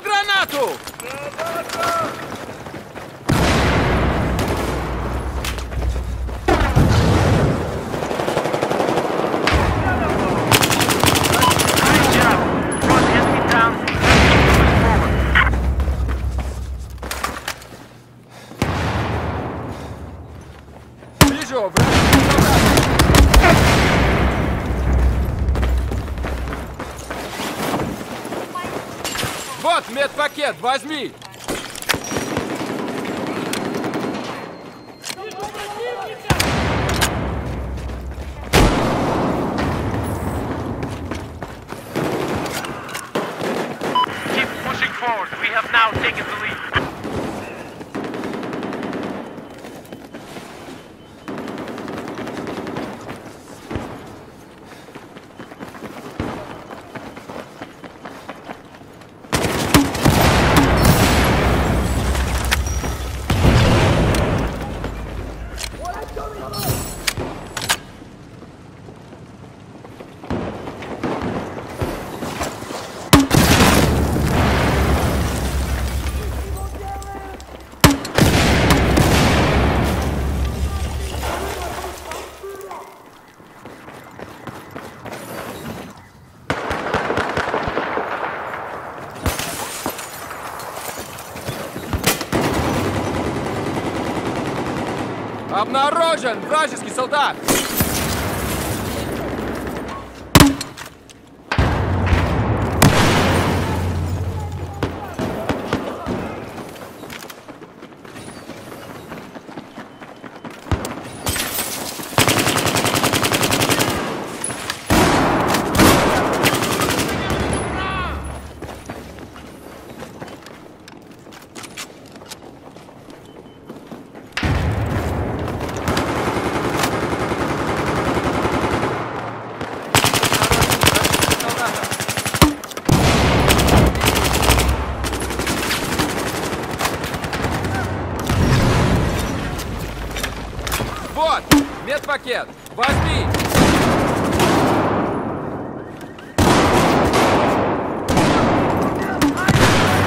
гранату! Good job. Brought enemy down. Forward. Вижу! вражеский Медпакет, возьми! Keep pushing forward. We have now taken the lead. Обнаружен вражеский солдат! Вот! Медпакет! Возьми!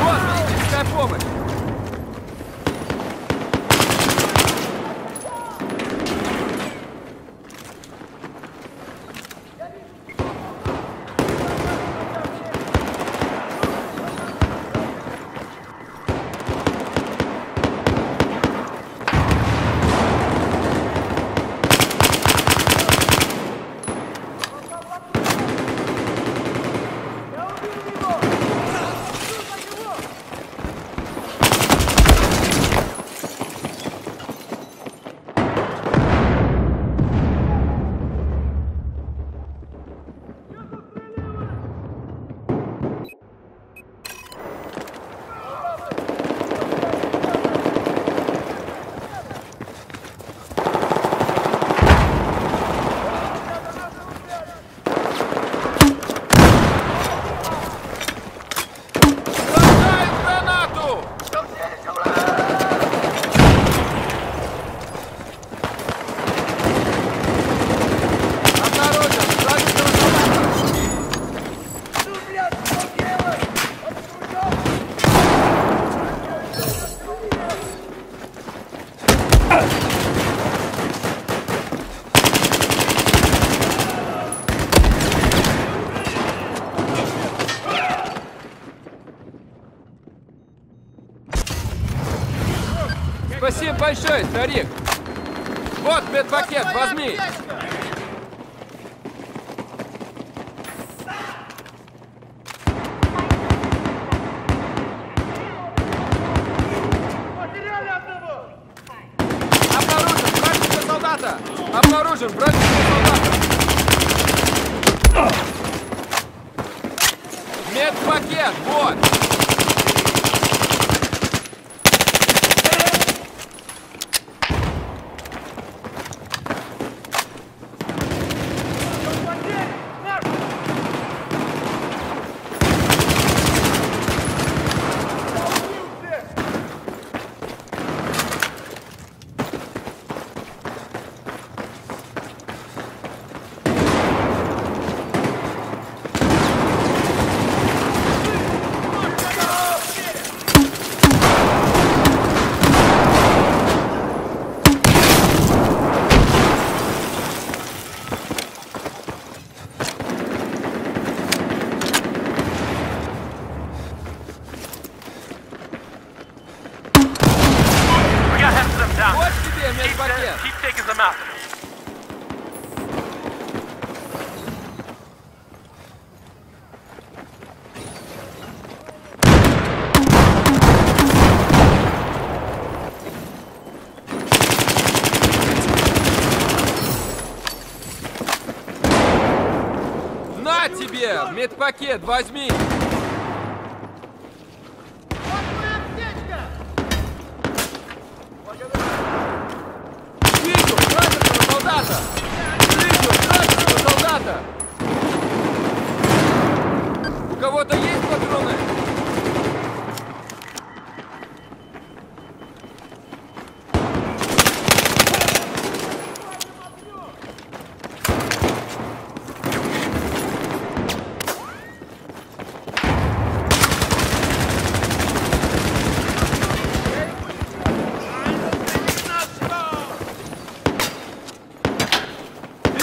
Вот медицинская помощь! Бросаю гранату! Обнаружен! Вражеского солдата! Большое, старик! Вот медпакет, возьми! Обнаружен вражеского солдата! Обнаружен вражеского солдата! Медпакет, вот! Медпакет возьми! Вижу! Вражеского солдата! Вижу! Вражеского солдата! У кого-то есть патроны?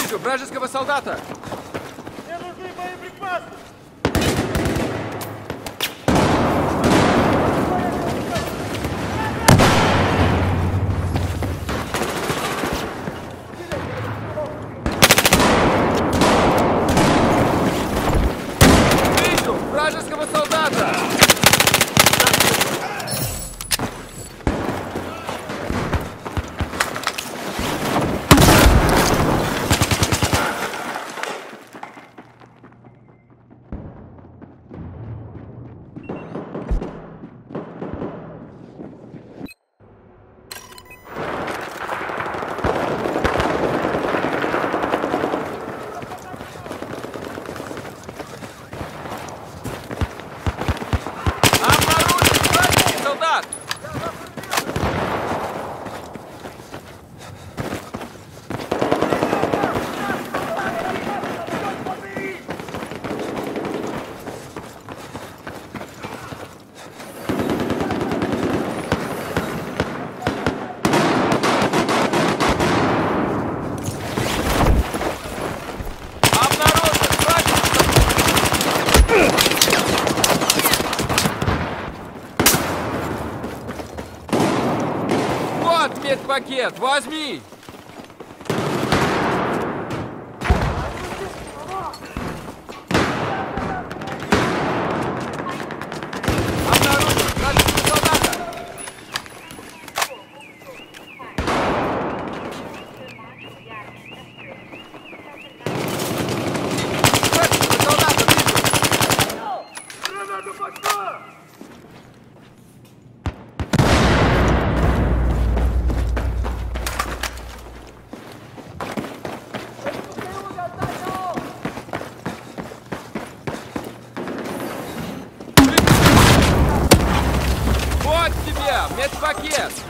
Вижу! Вражеского солдата! Вот медпакет, возьми! Обнаружен вражеского Медпакет!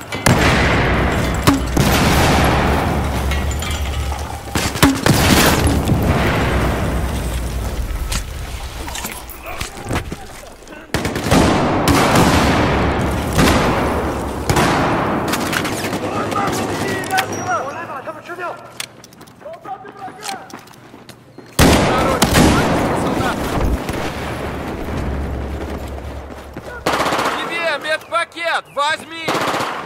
медпакет! Возьми!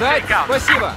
Кать, спасибо!